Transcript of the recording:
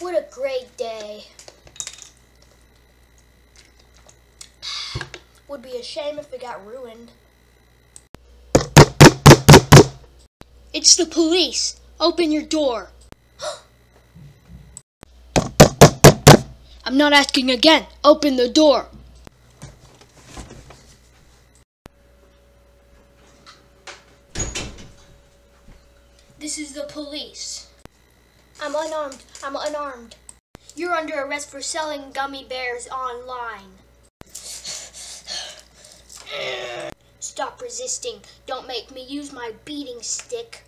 What a great day. Would be a shame if it got ruined. It's the police. Open your door. I'm not asking again. Open the door. This is the police. I'm unarmed. I'm unarmed. You're under arrest for selling gummy bears online. Stop resisting. Don't make me use my beating stick.